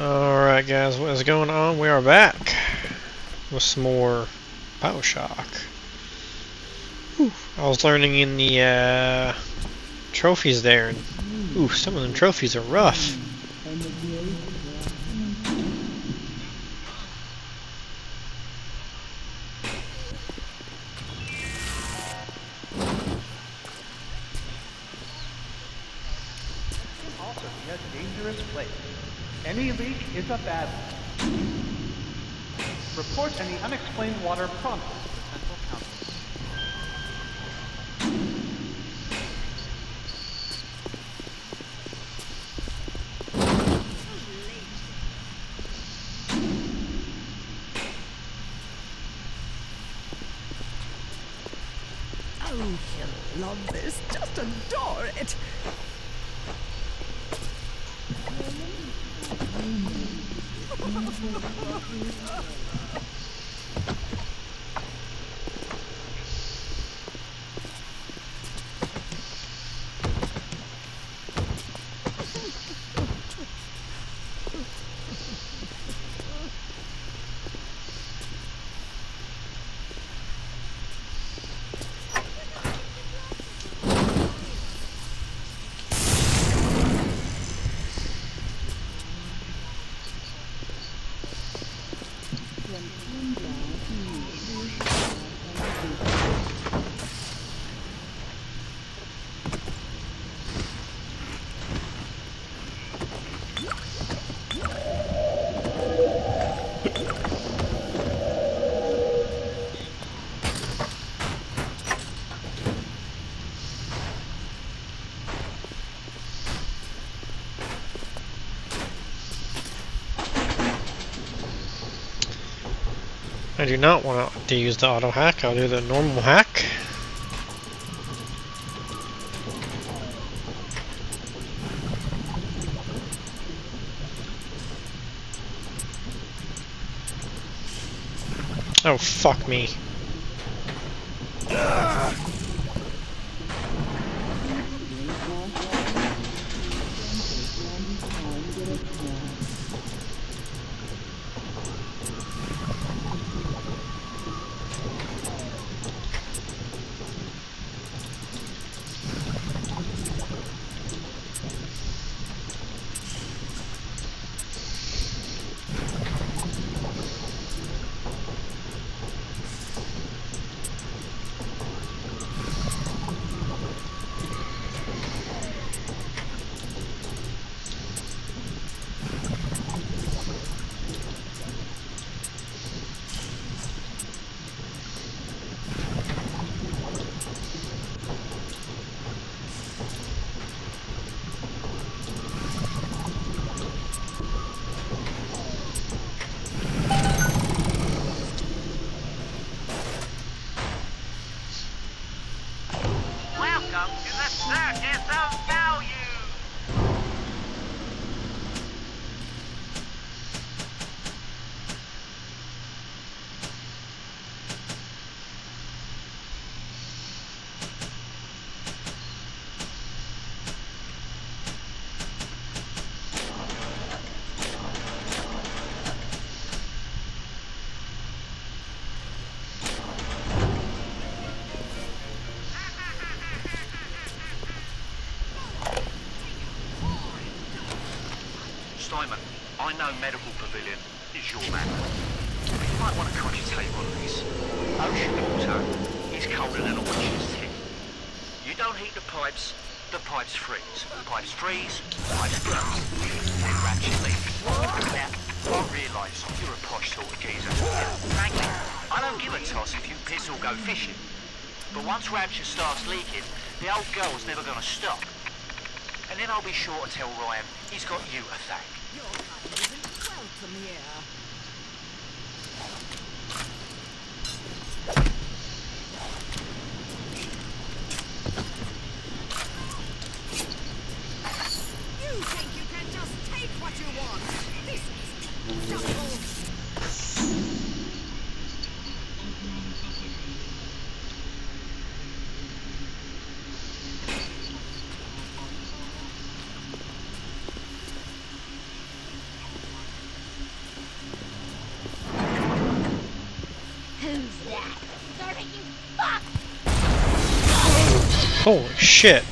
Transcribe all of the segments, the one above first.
Alright guys, what is going on? We are back with some more Bioshock. Whew. I was learning in the uh, trophies there, and ooh, some of them trophies are rough. One. Report any unexplained water promptly I do not want to use the auto hack, I'll do the normal hack. Oh, fuck me. I know Medical Pavilion is your man. But you might want to cogitate one of these. Ocean water is colder than a witch's tit. You don't heat the pipes, the pipes freeze. Pipes freeze, pipes burst. Then Rapture leak. Now, I realise you're a posh sort of geezer. Frankly, I don't give a toss if you piss or go fishing. But once Rapture starts leaking, the old girl's never gonna stop. And then I'll be sure to tell Ryan he's got you to thank. Holy shit.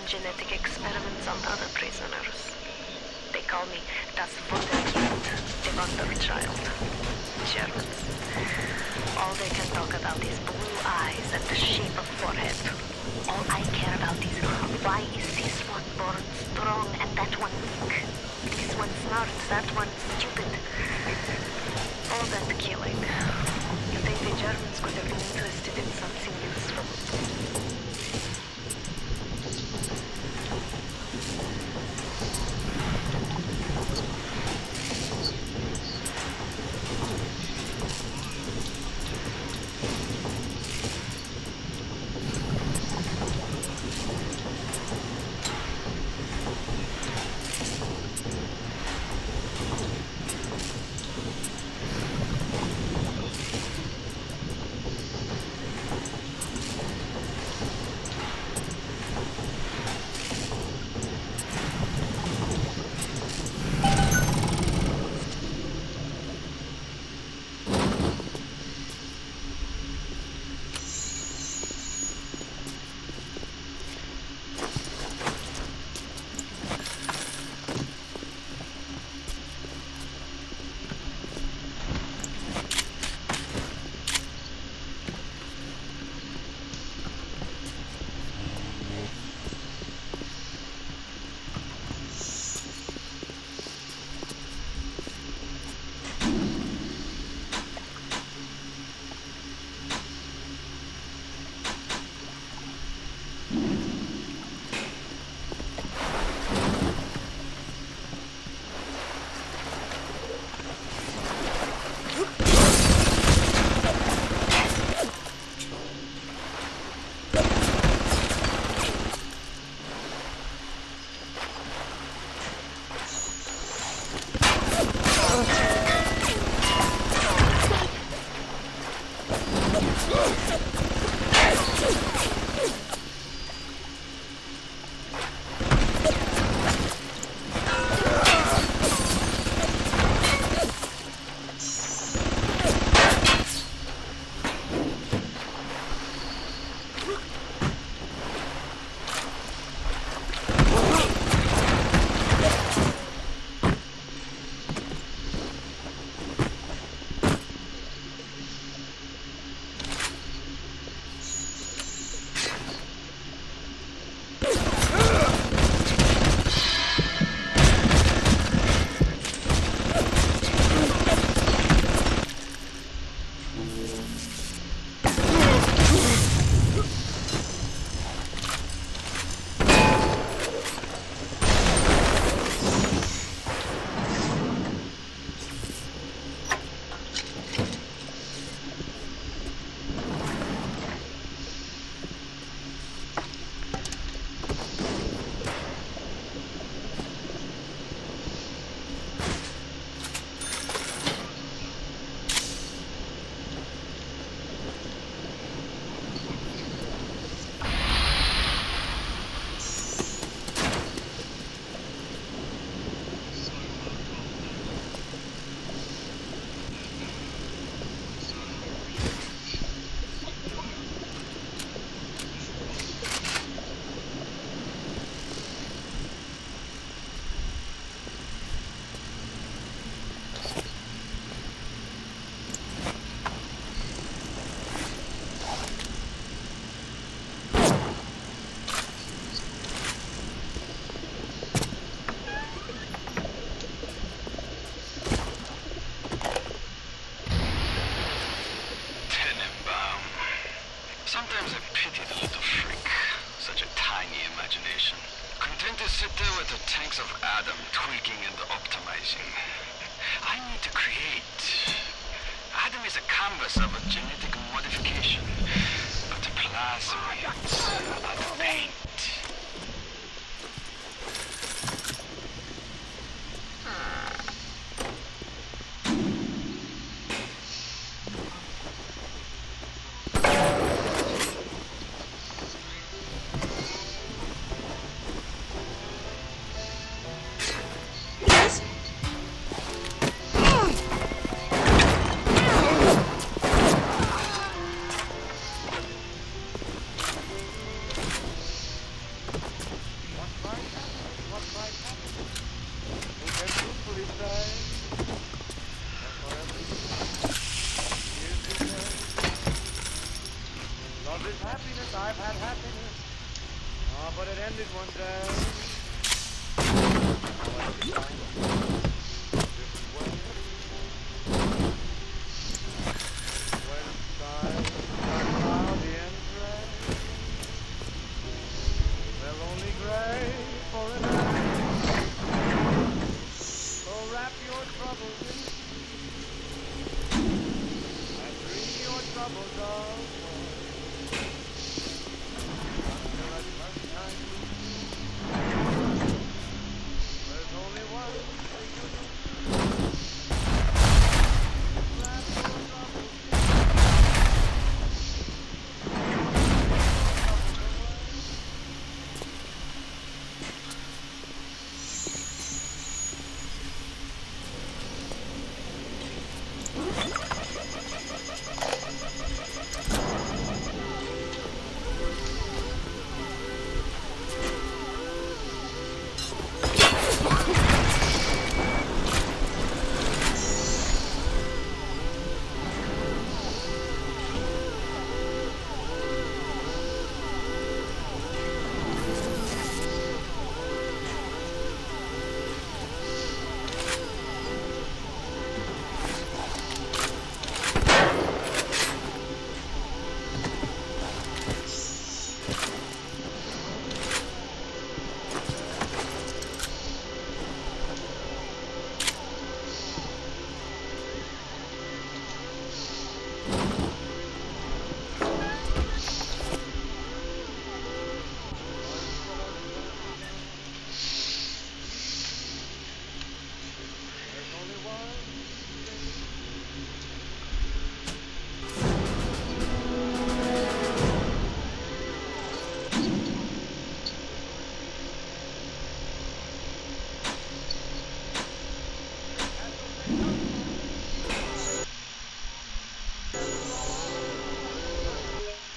On genetic experiments on other prisoners. They call me Das Wunderkind, the Wonder Child. Germans. All they can talk about is blue eyes and the shape of forehead. All I care about is why is this one born strong and that one weak? This one smart, that one stupid. Let's.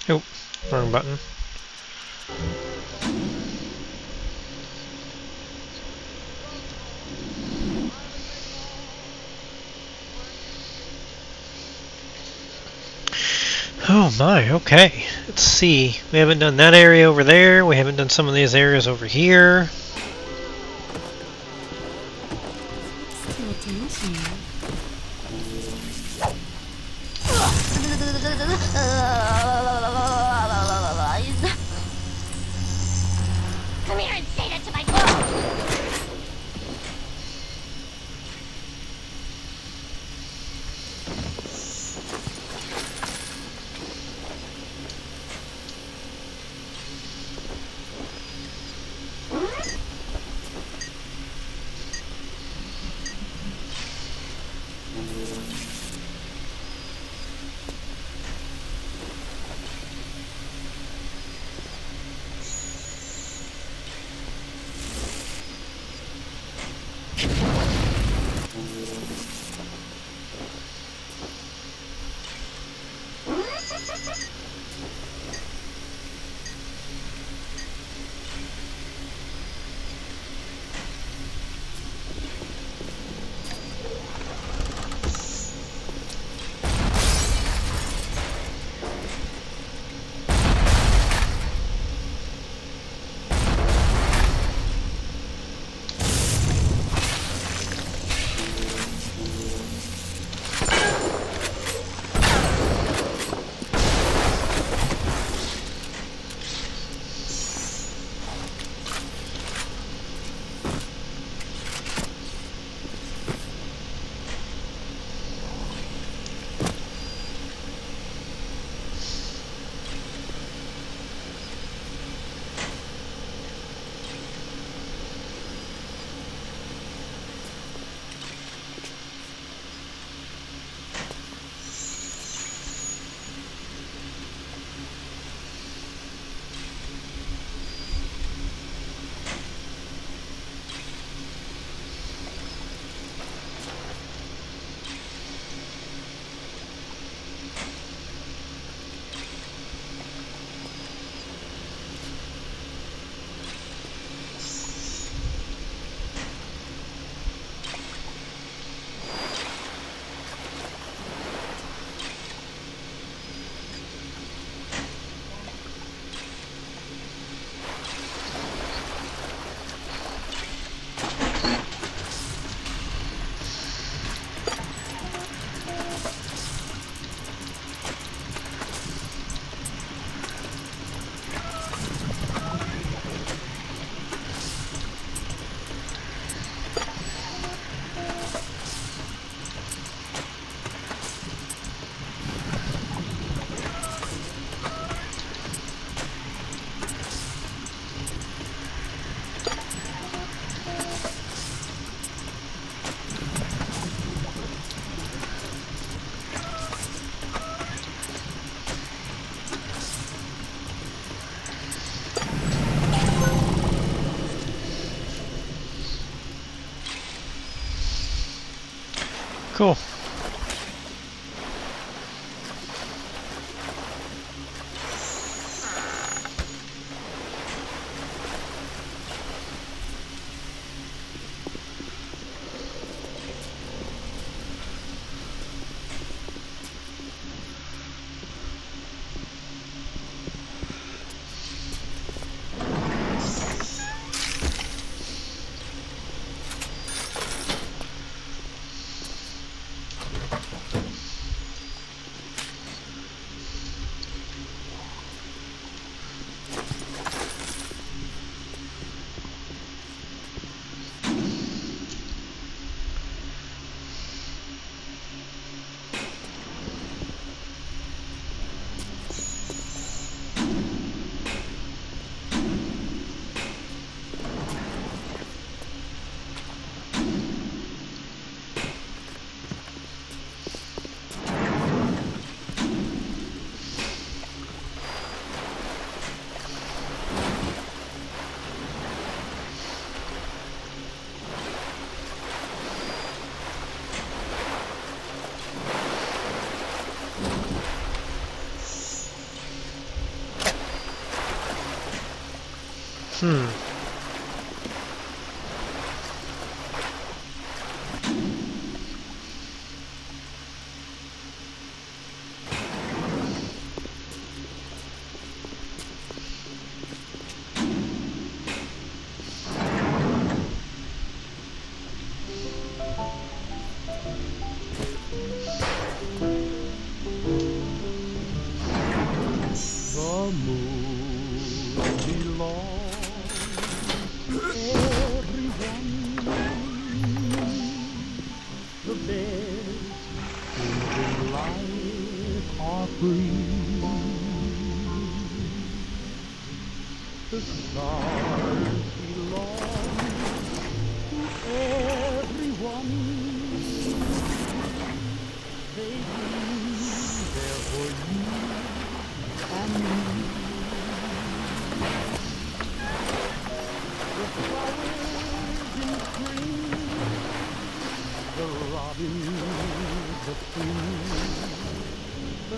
Oh, wrong button. Oh my, okay. Let's see. We haven't done that area over there. We haven't done some of these areas over here. Come on. Cool. Hmm.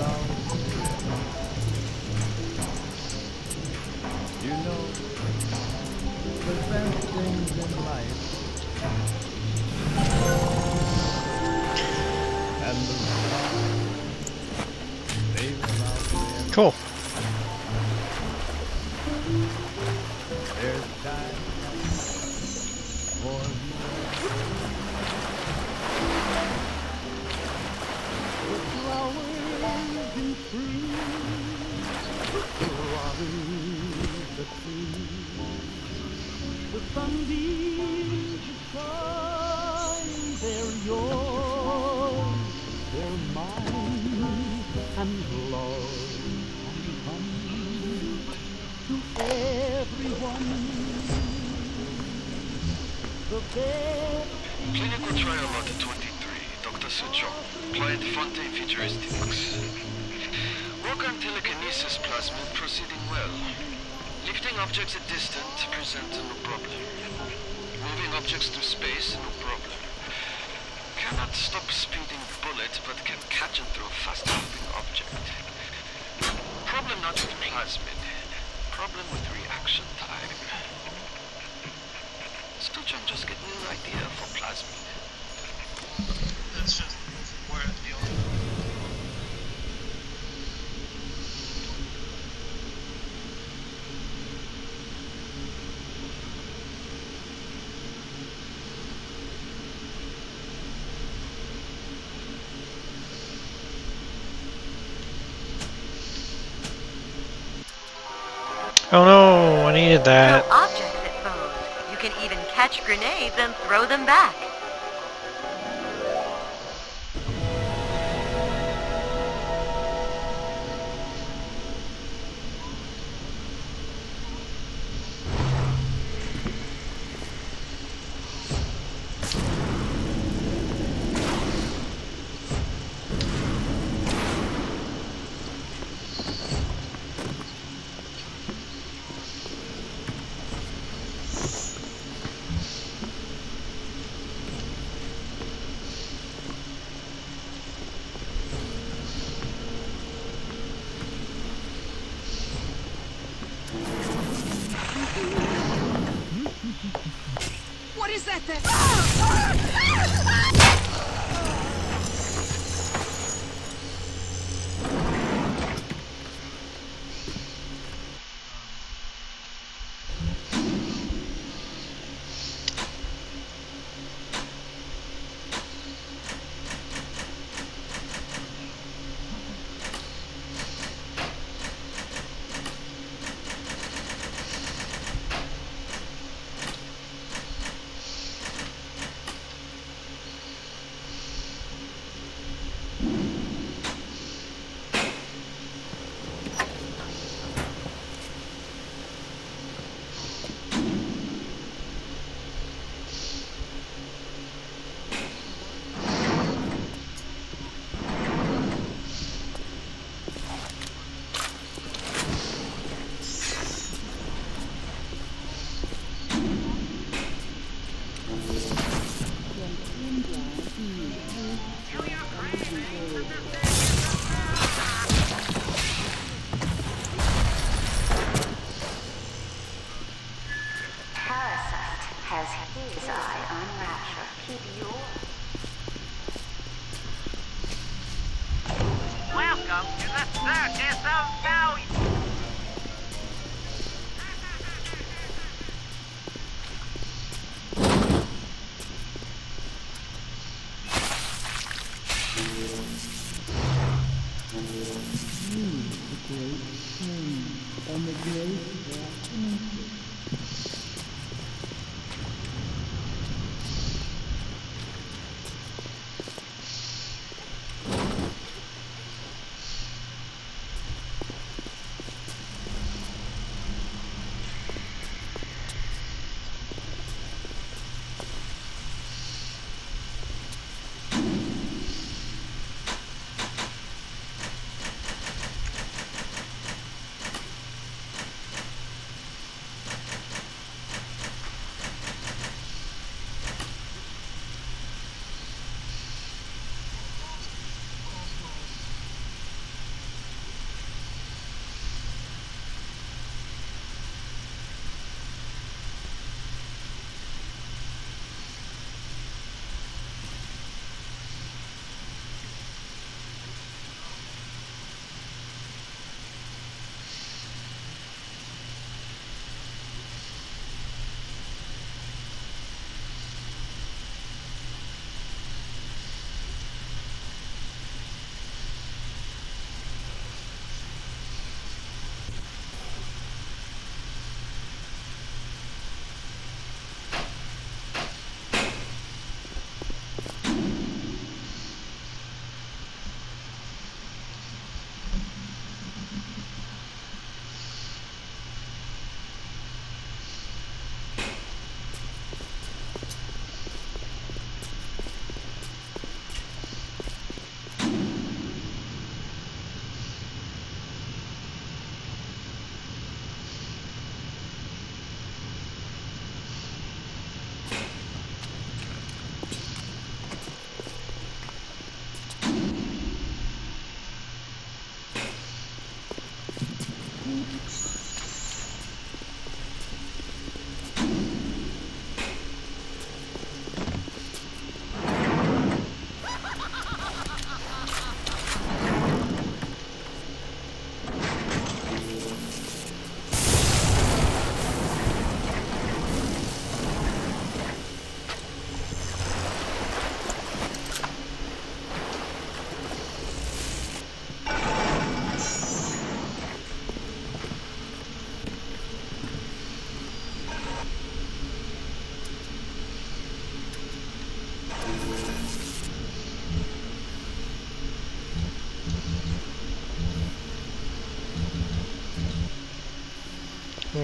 浪。And love to everyone. Clinical trial lot 23, Dr. Suchong, client Fontaine Futuristics. Work on telekinesis plasmid proceeding well. Lifting objects at distance present no problem. Moving objects through space, no problem. Cannot stop speeding bullets, but can catch and throw fast moving object. Problem not with plasmid. Problem with reaction time. Suchong just get new idea for plasmid. Needed that. Throw objects at foes. You can even catch grenades and throw them back.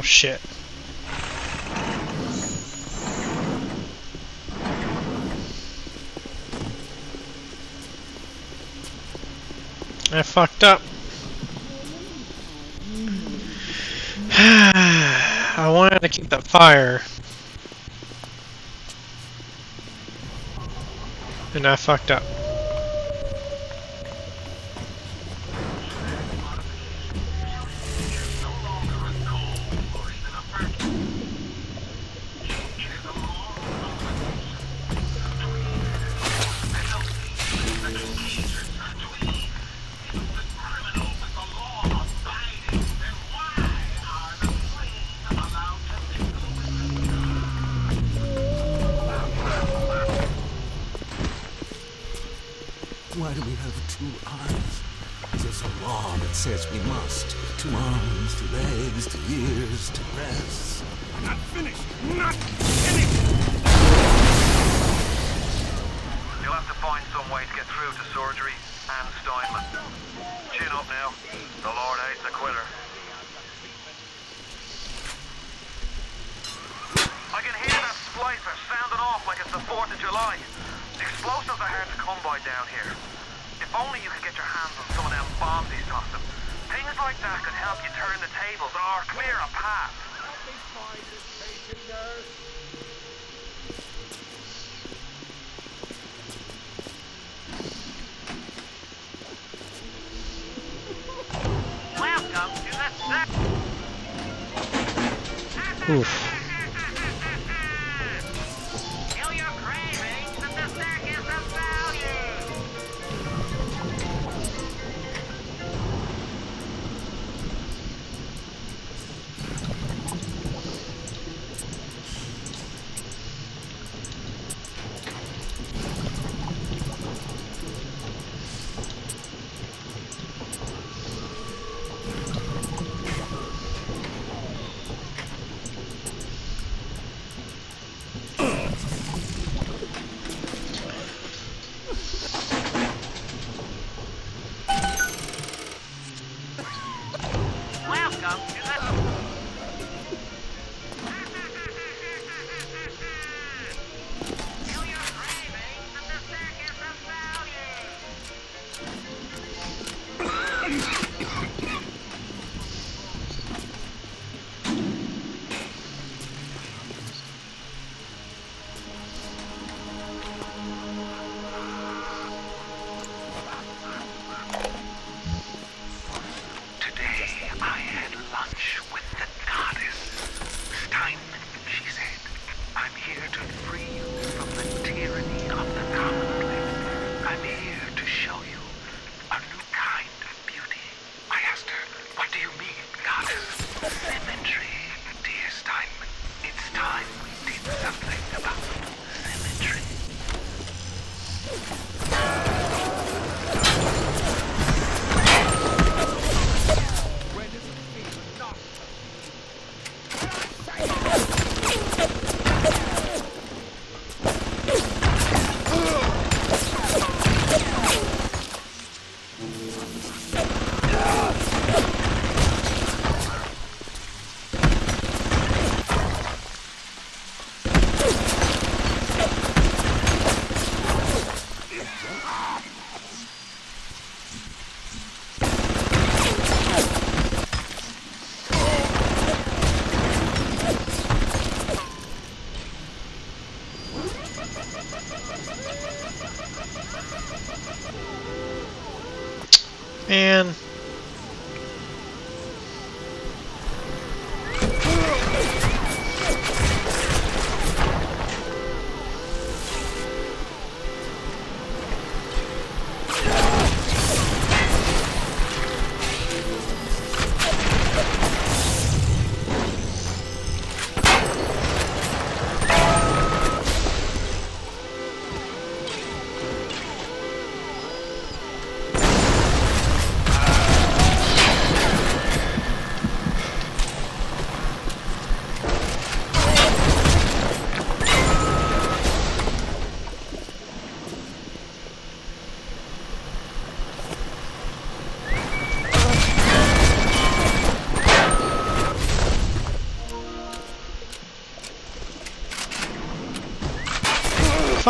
Oh shit. I fucked up. I wanted to keep that fire. And I fucked up. 4th of July. Explosives are hard to come by down here. If only you could get your hands on some of them bombs he's tossing. Things like that could help you turn the tables or clear a path. Welcome to the... Oof. Run! Ah!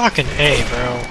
Fucking A, bro.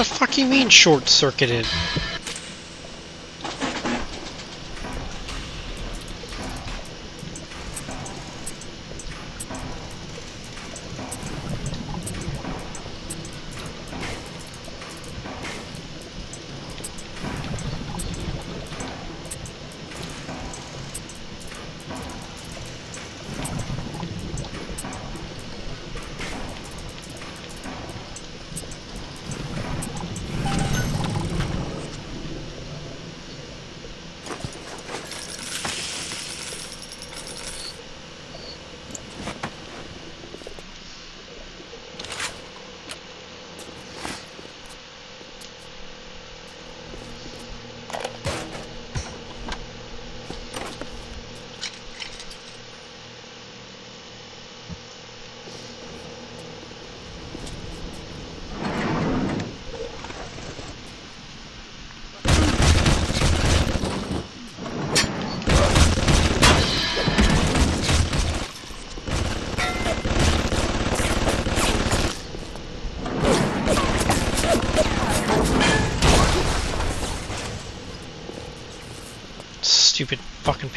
The fuck you mean short-circuited?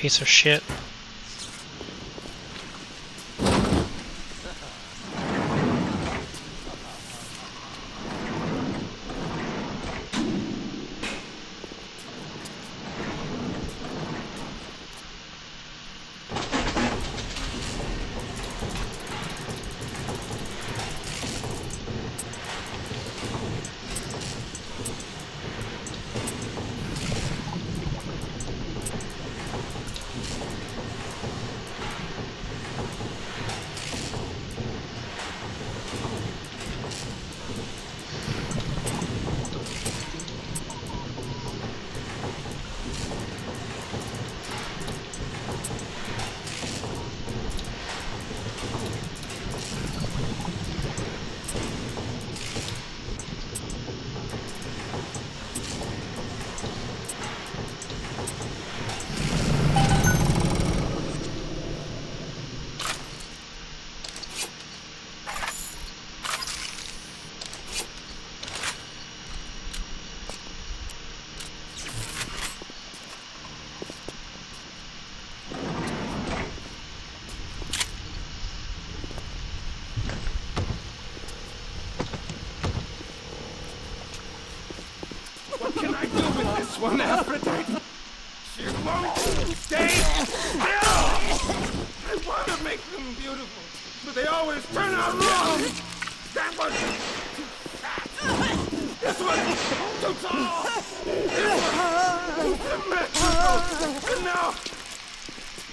Piece of shit. This one, Aphrodite? She won't stay still! I want to make them beautiful, but they always turn out wrong! That one too fat! This one too tall! This one symmetrical! And now,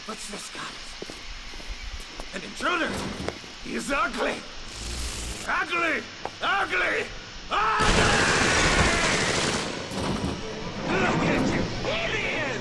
what's this guy? An intruder! He's ugly! Ugly! Ugly! Ugly! Look you, idiot!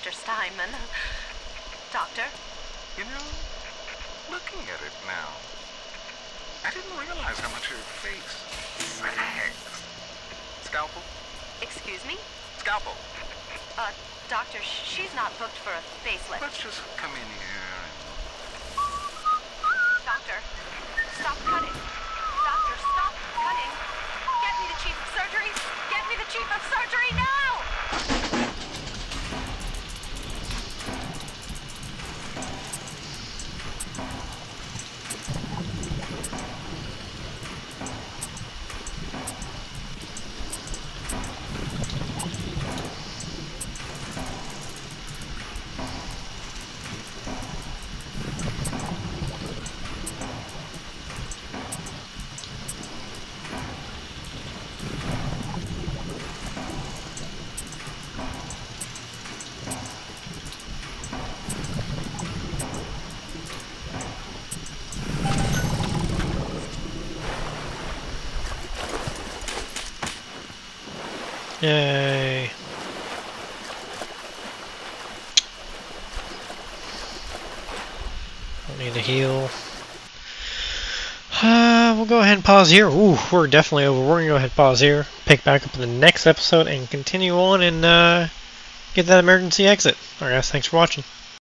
Dr. Steinman. Doctor? You know, looking at it now, I didn't realize how much her face sags. Scalpel? Excuse me? Scalpel. Uh, doctor, she's not booked for a facelift. Let's just come in here and... Doctor, stop cutting. Doctor, stop cutting. Get me the chief of surgery. Get me the chief of surgery now! Pause here. Ooh, we're definitely over. We're going to go ahead pause here, pick back up in the next episode, and continue on and uh, get that emergency exit. Alright guys, thanks for watching.